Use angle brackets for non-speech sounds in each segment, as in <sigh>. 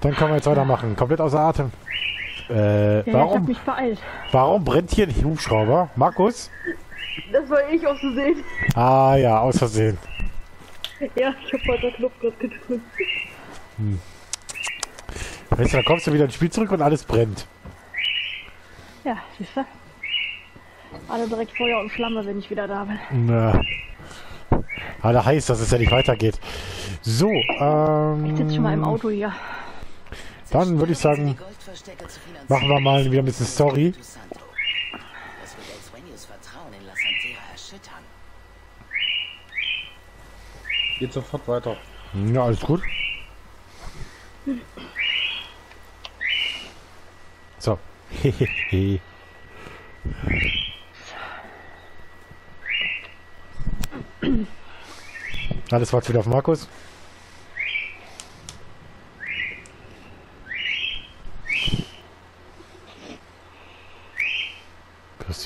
Dann können wir jetzt weitermachen. Komplett außer Atem. Äh, Ja, ich warum, hab mich beeilt. warum brennt hier ein Hubschrauber? Markus? Das war ich aus Versehen. Ah ja, aus Versehen. Ja, ich hab heute den Knopf gerade gedrückt. Weißt du, dann kommst du wieder ins Spiel zurück und alles brennt. Ja, siehst du? Alle direkt Feuer und Flamme, wenn ich wieder da bin. Na. Alle heiß, dass es ja nicht weitergeht. So, Ich sitze schon mal im ähm, Auto hier. Dann würde ich sagen, machen wir mal wieder ein bisschen Story. Geht sofort weiter. Ja, alles gut. So. Hehehe. <laughs> Alles wartet wieder auf Markus.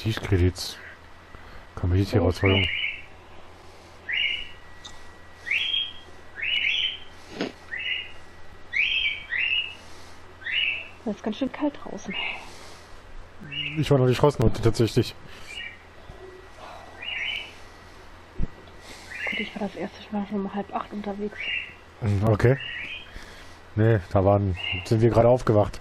Prestigekredits. Community-Herausforderung. Es ist ganz schön kalt draußen. Ich war noch nicht raus heute tatsächlich. Gut, ich war das erste Mal schon um halb acht unterwegs. Hm, Okay. Nee, da waren, sind wir gerade aufgewacht.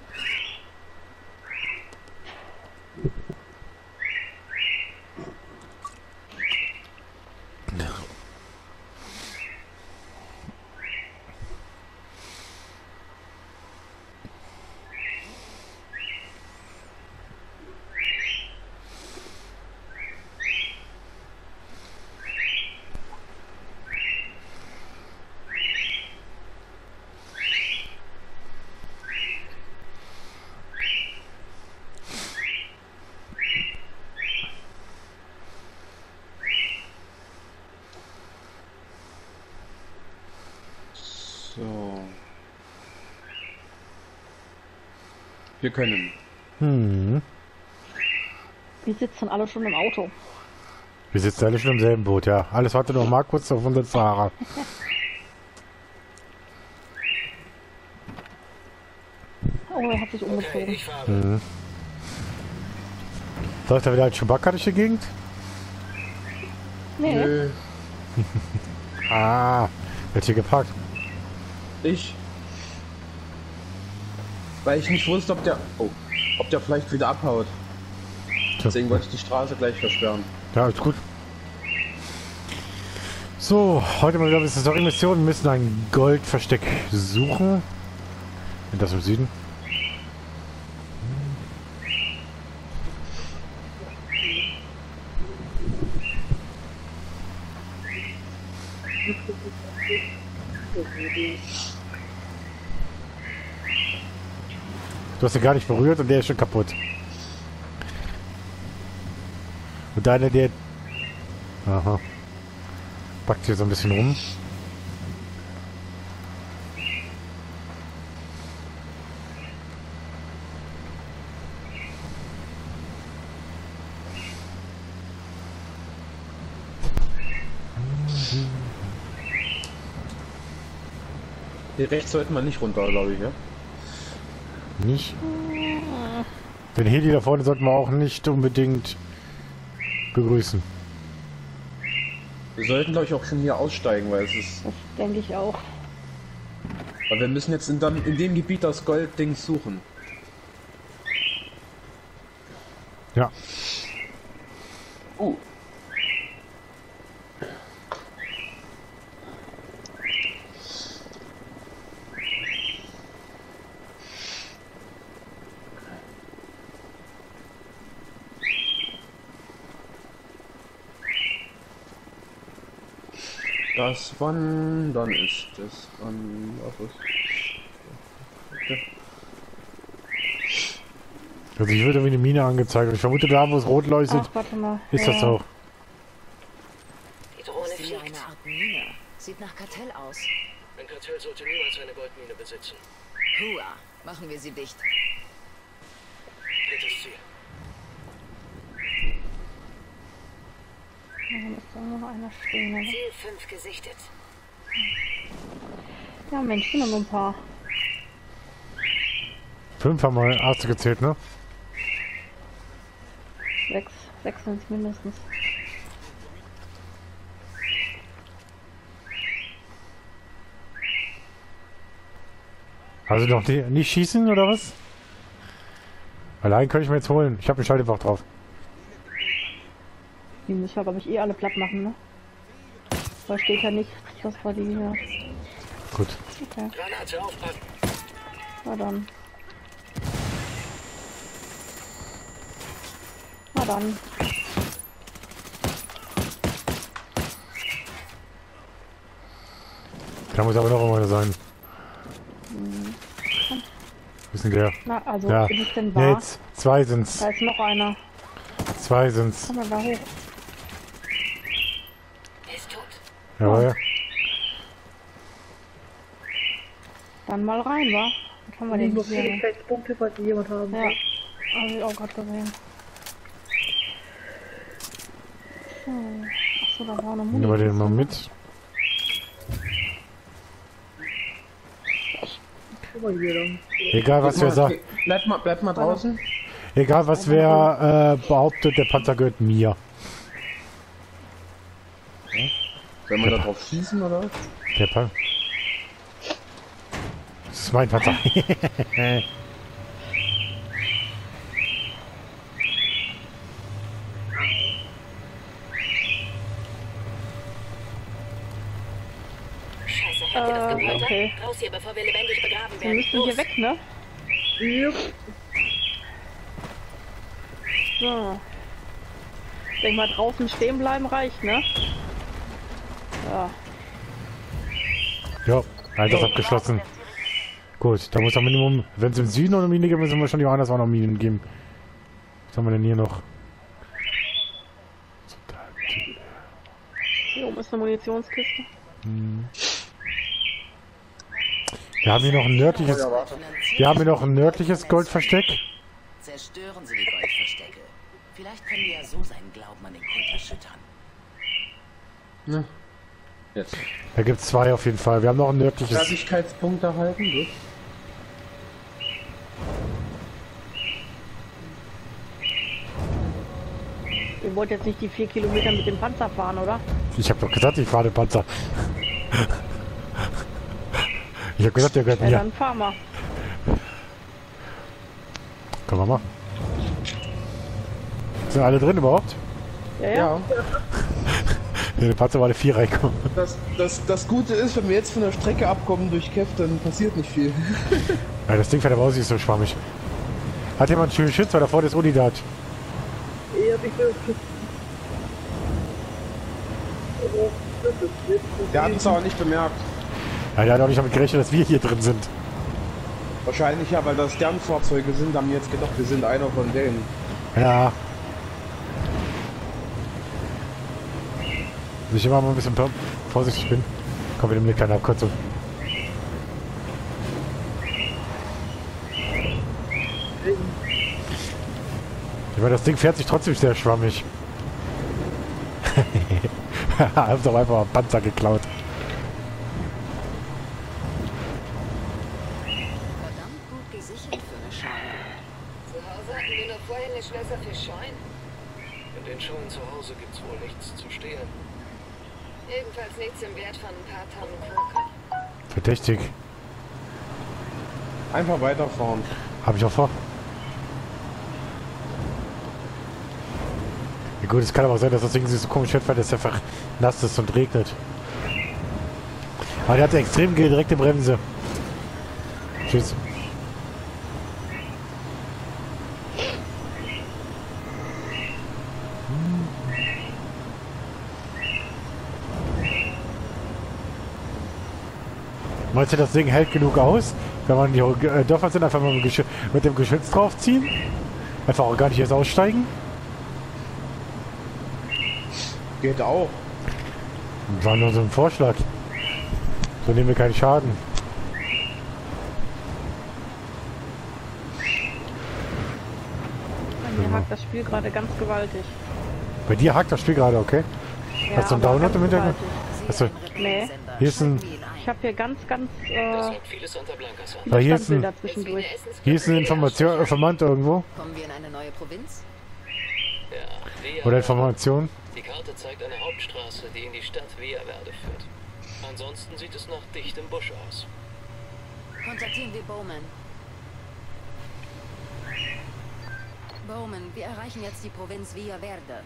Wir können. Hm. Wir sitzen alle schon im Auto. Wir sitzen alle schon im selben Boot, ja. Alles wartet noch mal kurz auf unseren Fahrer. Oh, er hat sich umgezogen. Läuft da wieder ein Chewbacca durch die Gegend? Nee, Nö. <laughs> Ah, wird hier geparkt. Ich. Weil ich nicht wusste, ob der. Oh. Ob der vielleicht wieder abhaut. Deswegen wollte ich die Straße gleich versperren. Ja, ist gut. So, heute mal wieder ein bisschen Story-Mission. Wir müssen ein Goldversteck suchen. Das im Süden. Du hast ihn gar nicht berührt und der ist schon kaputt. Und deine, der... Aha. Packt hier so ein bisschen rum. Hier rechts sollten wir nicht runter, glaube ich, ja? Nicht? Den Heli da vorne sollten wir auch nicht unbedingt begrüßen. Wir sollten, glaube ich, auch schon hier aussteigen, weil es ist. das denke ich auch. Aber wir müssen jetzt in, dem- in dem Gebiet das Goldding suchen. Ja. Uh. Das Wandern ist es. Also ich würde wie eine Mine angezeigt. Und ich vermute da, wo es rot leuchtet, Ach, ist Ja, das auch. Die Drohne Wie fliegt. eine Art Mine. Sieht nach Kartell aus. Ein Kartell sollte niemals eine Goldmine besitzen. Hua. Machen wir sie dicht. Drittes Ziel. Da müsste noch einer stehen. Ziel 5 gesichtet. Ja, Mensch, sind noch nur ein paar. Fünf haben wir, hast du gezählt, ne? Sechs. Sechs sind es mindestens. Also noch die, nicht schießen oder was? Allein könnte ich mir jetzt holen. Ich habe einen Schaltefach drauf. Die müssen wir, glaube ich, eh alle platt machen, ne? Da steht ja nicht, dass wir die hier. Gut. Okay, na dann. Na dann. Da muss aber noch einer sein. Wissen der? Na, also, Ja. bin ich denn Nee, wahr? jetzt zwei sind's. Da ist noch einer. Zwei sind's. Komm mal da hoch. Er ist tot. Jawohl. Dann mal rein, wa? Was haben wir denn Nur hier? viele Festpunkte, falls jemand haben. Ja, habe ich auch gerade gesehen. So. Achso, da war eine Nehmen wir den mal mit. Dann. Egal was wer sagt. Bleib mal, bleib mal draußen. Egal was wer äh, behauptet, der Panzer gehört mir. Soll man da drauf schießen oder? Der Panzer. Das ist mein Panzer. Äh, gepoltert? okay. Raus hier, bevor wir lebendig begraben Wir werden. müssen Los. hier weg, ne? Jupp. So. Ich denke mal, draußen stehen bleiben reicht, ne? Ja. ja, Einsatz abgeschlossen. Gut, da muss doch Minimum, wenn es im Süden noch eine Mine gibt, müssen wir schon die woanders auch noch Minen geben. Was haben wir denn hier noch? Hier oben ist eine Munitionskiste. Wir haben hier noch ein nördliches, wir haben hier noch ein nördliches Goldversteck. Zerstören Sie die Goldverstecke. Vielleicht können wir ja so seinen Glauben an den Kult erschüttern. Ne. Jetzt. Da gibt es zwei auf jeden Fall. Wir haben noch ein nördliches. Fertigkeitspunkt erhalten, gut. Ihr wollt jetzt nicht die vier Kilometer mit dem Panzer fahren, oder? Ich habe doch gesagt, ich fahre den Panzer. Ich habe gesagt, der gehört Ja, mir. dann fahren wir. Können wir mal. Sind alle drin überhaupt? Ja, ja. Ja. <laughs> Ja, der Panzer war eine 4 reinkommen. Das, das, das Gute ist, wenn wir jetzt von der Strecke abkommen durch Kev, dann passiert nicht viel. <laughs> Ja, das Ding fährt aber auch nicht so schwammig. Hat jemand einen schönen Schütz, weil da vorne ist Unidat. Eher ich will Der hat uns aber nicht bemerkt. Ja, der hat auch nicht damit gerechnet, dass wir hier drin sind. Wahrscheinlich ja, weil das Sternfahrzeuge sind, haben jetzt gedacht, wir sind einer von denen. Ja. Wenn ich immer mal ein bisschen vorsichtig bin, kommt wieder eine kleine Abkürzung. Ich meine, das Ding fährt sich trotzdem sehr schwammig. <laughs> Haben doch einfach mal einen Panzer geklaut. Verdammt gut gesichert für eine Scheune. Zu Hause hatten wir nur vorhin eine Schlösser für Scheunen. In den Schulen zu Hause gibt's wohl nichts zu stehlen. Jedenfalls nichts im Wert von ein paar Tonnen Kohle. Verdächtig. Einfach weiterfahren. Habe ich auch vor. Ja gut, es kann aber auch sein, dass das Ding sich so komisch fährt, weil das einfach nass ist und regnet. Aber der hat extrem direkte Bremse. Tschüss. Meinst du, das Ding hält genug aus? Wenn man die äh, Dörfer sind, einfach mal mit, dem Geschütz draufziehen? Einfach auch gar nicht erst aussteigen? Geht auch. War nur so ein Vorschlag. So nehmen wir keinen Schaden. Bei mir hakt das Spiel gerade ganz gewaltig. Bei dir hakt das Spiel gerade, okay? Ja, Hast du einen Download im Hintergrund? Achso. Nee. Hier ist ein- Ich habe hier ganz, ganz äh. Aber hier ist ein, zwischendurch. hier ist ein Information, Informant irgendwo. Kommen wir in eine neue Provinz? Ja, Via Oder Information. Die Karte zeigt eine Hauptstraße, die in die Stadt Via Verde führt. Ansonsten sieht es nach dichtem Busch aus. Kontaktieren wir Bowman. Bowman, wir erreichen jetzt die Provinz Villa Verde.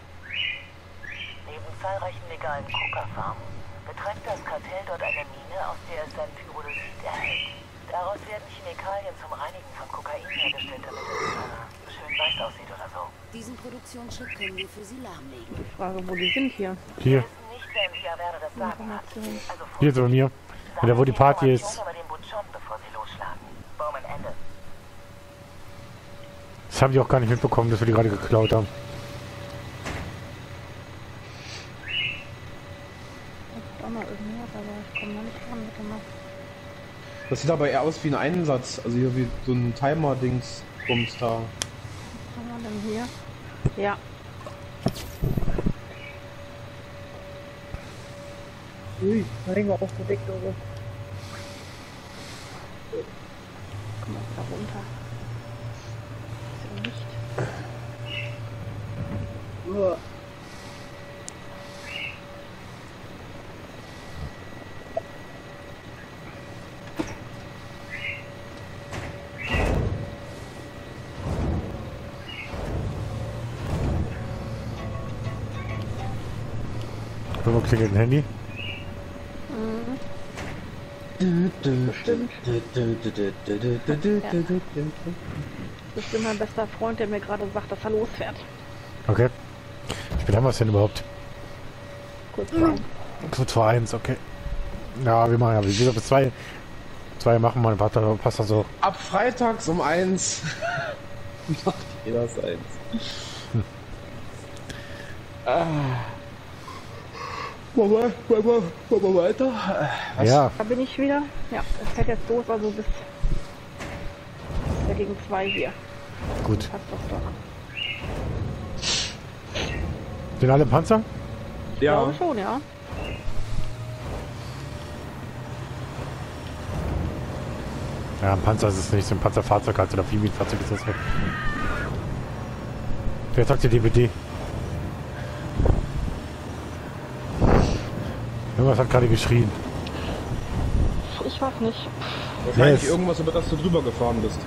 Neben zahlreichen legalen Coca-Farmen betreibt das Kartell dort eine Mine, aus der es sein Pyrolysit erhält. Daraus werden Chemikalien zum Reinigen von Kokain hergestellt, damit es äh, schön weiß aussieht oder so. Diesen Produktionsschritt können wir für Sie lahmlegen. Frage, wo die sind hier. Hier. Wir wissen nicht, wer in Via Verde das Sagen hat. Also Hier so bei mir. Oder wo die Party ist. Das haben die auch gar nicht mitbekommen, dass wir die gerade geklaut haben. Ist auch noch irgendwas, aber ich komme noch nicht ran. Warte mal. Das sieht aber eher aus wie ein Einsatz. Also hier wie so ein Timer-Dings. Bums da. Was haben wir denn hier? Ja, Ui, da hängen wir auch verdeckt oder komm mal da runter. Wo klingelt ein Handy? Bestimmt mein bester Freund, der mir gerade sagt, dass er losfährt. Okay. Wie spät haben wir es denn überhaupt? Kurz vor. Kurz vor eins, okay. Ja, wir machen ja, wie gesagt, bis zwei. Zwei machen wir, passt das- passt das so. Ab freitags um eins <laughs> macht jeder das eins. Ah. Wollen wir, wollen wir, wollen wir weiter? Ja, Da bin ich wieder. Ja, es fährt jetzt los, also bis gegen zwei hier. gut. Passt doch doch. Sind alle Panzer? Ich Ja, glaube schon, ja. Ja, ein Panzer ist es nicht, so ein Panzerfahrzeug halt oder Fahrzeug ist das. halt. Wer sagt die DVD? Irgendwas hat gerade geschrien. Ich weiß nicht. wahrscheinlich Yes. irgendwas, über das du drüber gefahren bist.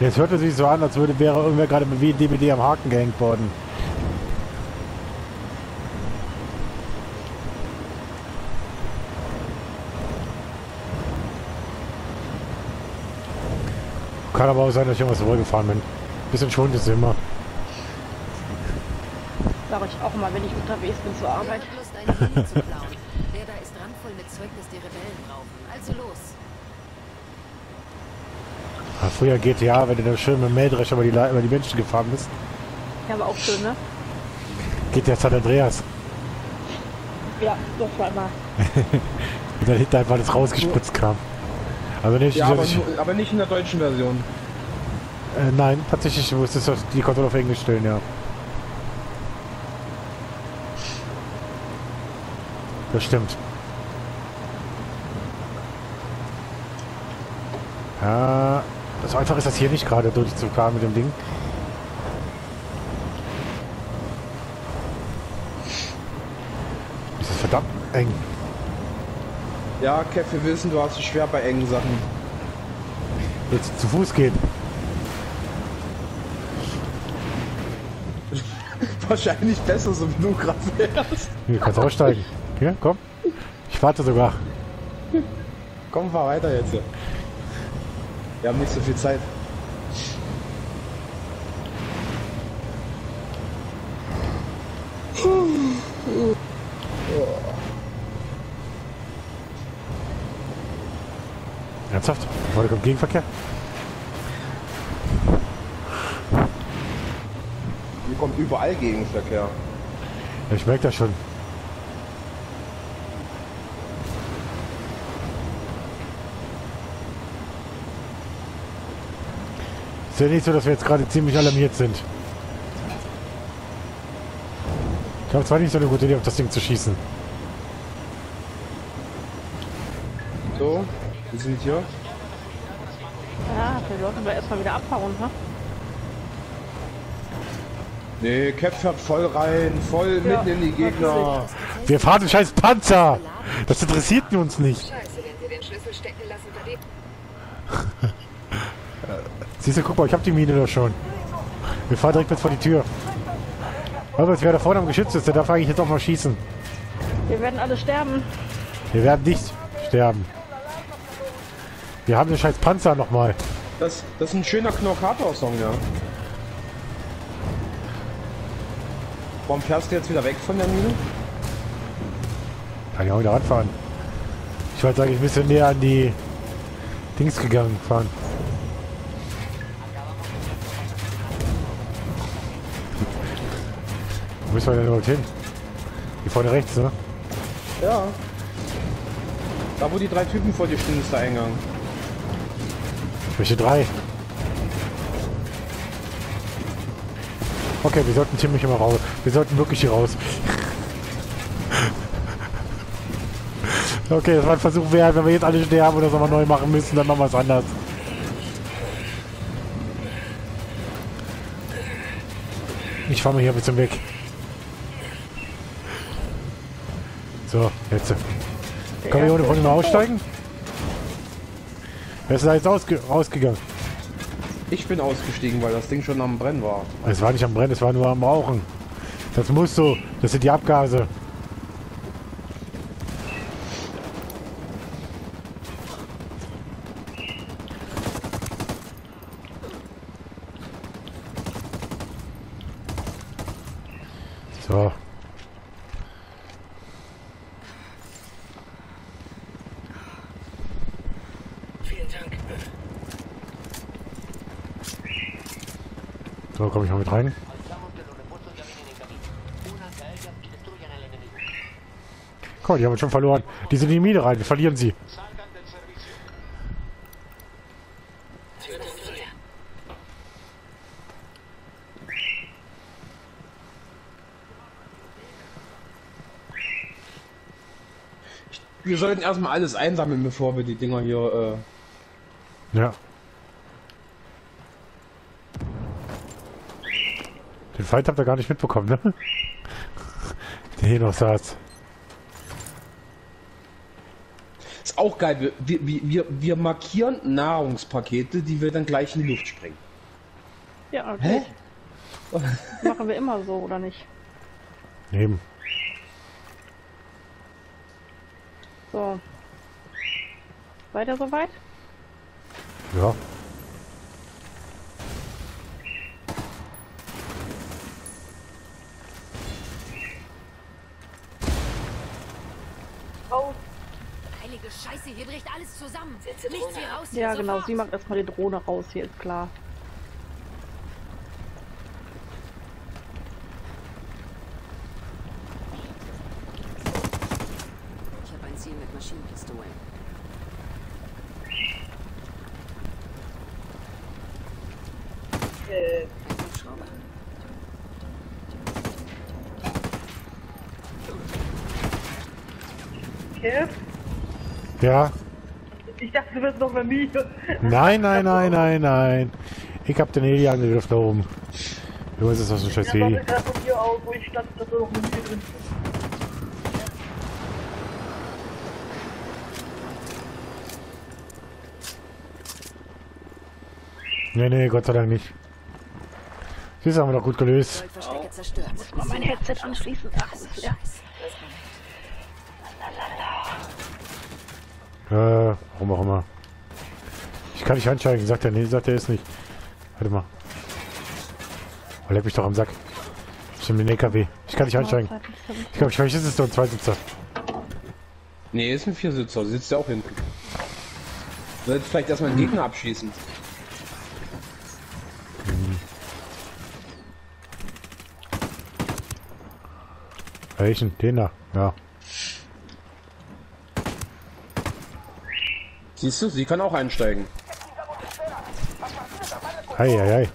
Jetzt hörte sich so an, als würde wäre irgendwer gerade mit wie DVD am Haken gehängt worden. Kann aber auch sein, dass ich irgendwas vorgefahren bin. Bisschen schonend ist immer. Sag ich auch mal, wenn ich unterwegs bin zur Arbeit. Randvoll mit Zeug, das die Rebellen brauchen. Also los. Ah, Früher GTA, wenn du da schön mit dem Mähdrescher über die, über die Menschen gefahren bist. Ja, aber auch schön, ne? GTA San Andreas. Ja, das war immer. Und dann hinter einfach alles rausgespritzt kam. Also nicht, Ja, aber, ich, nur- aber nicht in der deutschen Version. äh, nein, tatsächlich musstest du die Kontrolle auf Englisch stellen, ja. Das stimmt. Ja, so einfach ist das hier nicht gerade durchzufahren mit dem Ding. Das ist verdammt eng. Ja, Kev, wir wissen, du hast es schwer bei engen Sachen. Jetzt zu Fuß gehen. <laughs> Wahrscheinlich besser, so wie du gerade wärst. Hier kannst du aussteigen. <laughs> Hier, komm. Ich warte sogar. Komm, fahr weiter jetzt. Wir haben nicht so viel Zeit. Ernsthaft? Heute kommt Gegenverkehr? Hier kommt überall Gegenverkehr. Ja, ich merke das schon. Ja nicht so, dass wir jetzt gerade ziemlich alarmiert sind. Ich habe zwar nicht so eine gute Idee, auf das Ding zu schießen. So, wir sind hier. Ja, wir sollten wir erstmal wieder abhauen, ne? Nee, Cap fährt voll rein, voll mitten in die Gegner. Wir fahren den scheiß Panzer! Das interessiert uns nicht. Scheiße, wenn sie den Schlüssel stecken lassen. <laughs> Siehst du, guck mal, ich hab die Mine doch schon. Wir fahren direkt jetzt vor die Tür. Aber wer da vorne am Geschütz ist, der darf eigentlich jetzt auch mal schießen. Wir werden alle sterben. Wir werden nicht sterben. Wir haben den scheiß Panzer nochmal. Das, das ist ein schöner Knorkator-Song, ja. Warum fährst du jetzt wieder weg von der Mine? Kann ich auch wieder ranfahren. Ich wollte eigentlich ein bisschen näher an die Dings gegangen fahren. Wo müssen wir denn überhaupt hin? Hier vorne rechts, ne? Ja. Da wo die drei Typen vor dir stehen, ist der Eingang. Welche drei? Okay, wir sollten ziemlich immer raus. Wir sollten wirklich hier raus. okay, das war ein Versuch wert. Wenn wir jetzt alle sterben oder so mal neu machen müssen, dann machen wir es anders. Ich fahre mal hier ein bisschen weg. So, jetzt. Können wir hier ohne von mal aussteigen? Wer ist da jetzt ausge rausgegangen? Ich bin ausgestiegen, weil das Ding schon am Brennen war. Es war nicht am Brennen, es war nur am Rauchen. Das muss so. Das sind die Abgase. So. Vielen Dank. So, komme ich mal mit rein. Guck die haben uns schon verloren. Die sind in die Mine rein. Wir verlieren sie. Wir sollten erstmal alles einsammeln, bevor wir die Dinger hier. Äh Ja. Den Fight habt ihr gar nicht mitbekommen, ne? Der hier noch saß. ist auch geil. Wir, wir, wir, wir markieren Nahrungspakete, die wir dann gleich in die Luft sprengen. Ja, okay. Machen wir immer so, oder nicht? Eben. So. Weiter soweit? Ja. Oh, Heilige Hier bricht alles zusammen. Nichts hier raus. Ja, genau. sofort. Sie macht erstmal die Drohne raus, hier ist klar. Ich habe ein Ziel mit Maschinenpistolen. äh, Ein Hubschrauber. Kev? Ja. Ich dachte, du wirst noch bei mir. Nein, nein, nein, nein, nein. Ich hab den Heli angegriffen da oben. Junge, ist das was ein scheiß Ja, Heli. gerade von hier aus, wo ich stand, dass du noch mit mir drin. Nee, nee, Gott sei Dank nicht. Das haben wir doch gut gelöst. Goldverstecke zerstört. Mal mein Headset anschließen. Ach, das ja. Äh, warum auch immer. Ich kann nicht einsteigen, sagt er. Nee, sagt er ist nicht. Warte mal. Oh, leck mich doch am Sack. Ich bin mit dem LKW. Ich kann nicht einsteigen. Ich glaube, ich weiß, es ist so ein Zweisitzer. Nee, ist ein Viersitzer, sitzt ja auch hinten. Sollst vielleicht erstmal einen Gegner abschießen. Welchen? Den da. Ja. Siehst du, sie kann auch einsteigen. Hei, hei, hei.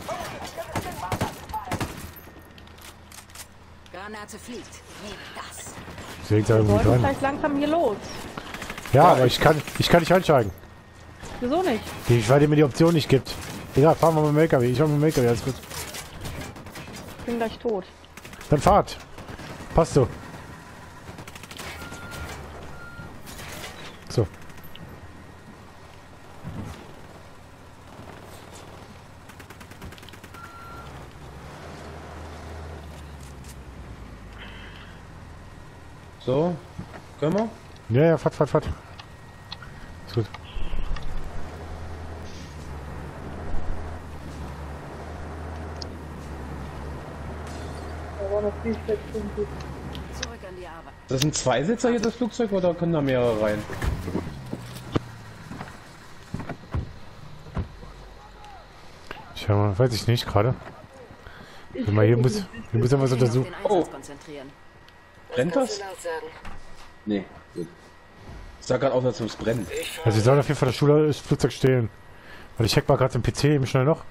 Granate fliegt. Nehmt das. Deswegen da irgendwie dran. vielleicht langsam hier los. Ja, aber ich kann, ich kann nicht einsteigen. Wieso nicht? Ich, weil die mir die Option nicht gibt. Egal, fahren wir mit dem LKW. Ich fahr mit dem LKW, alles gut. Ich bin gleich tot. Dann fahrt. Passt. So. So, können wir? Ja, ja, fahrt, fahrt, fahrt. Ist gut. Das sind zwei Sitzer hier das Flugzeug oder können da mehrere rein? Mal, weiß ich nicht gerade. Guck mal, hier muss, hier muss ja was Auf untersuchen. den Einsatz Oh. Brennt das? Nee. Gut. Sah gerade aus, als ob es brennt. Ich Also, sie sollen auf jeden Fall das Schule das Flugzeug stehlen. Weil ich check mal gerade den PC eben schnell noch.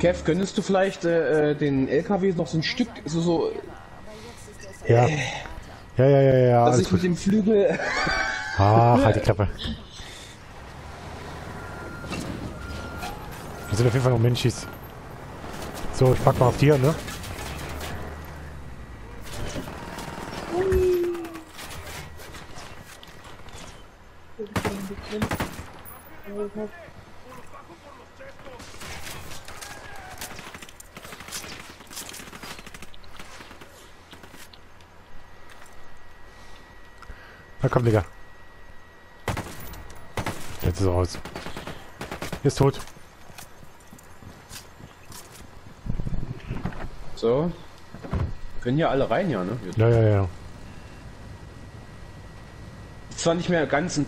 Kev, könntest du vielleicht äh, äh, den LKW noch so ein Stück, so, so ist er Ja. Ja, ja, ja, ja, dass alles ich mit gut. dem Flügel. <laughs> Ach, halt die Klappe. Wir sind auf jeden Fall noch Menschis. So, ich pack mal auf dir, ne? Na komm, Digga. Jetzt ist er raus. Ist tot. So. Können ja alle rein, ja, ne? Ja, ja, ja. Zwar nicht mehr ganz ein